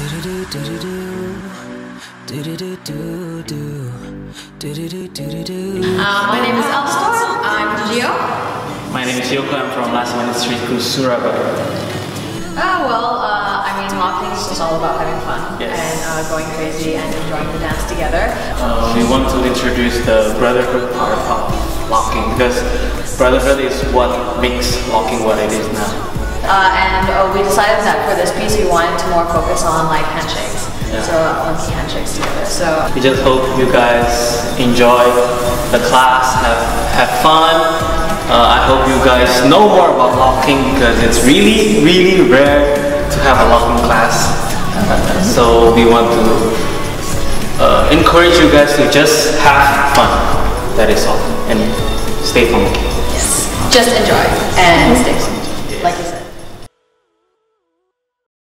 Uh, my name is El-Storm. I'm Gio. My name is Yoko. I'm from Last Minute Street Surabaya. Uh, well, uh, I mean, locking is just all about having fun Yes. and uh, going crazy and enjoying the dance together. Uh, we want to introduce the brotherhood part of locking because brotherhood is what makes locking what it is now. Uh, and uh, we decided that for this piece, we wanted to more focus on like handshakes. Yeah. So uh, funky handshakes together. So We just hope you guys enjoy the class, have, have fun. Uh, I hope you guys know more about locking because it's really, really rare to have a locking class. so we want to uh, encourage you guys to just have fun. That is all. And stay funky. yes, just enjoy and stay.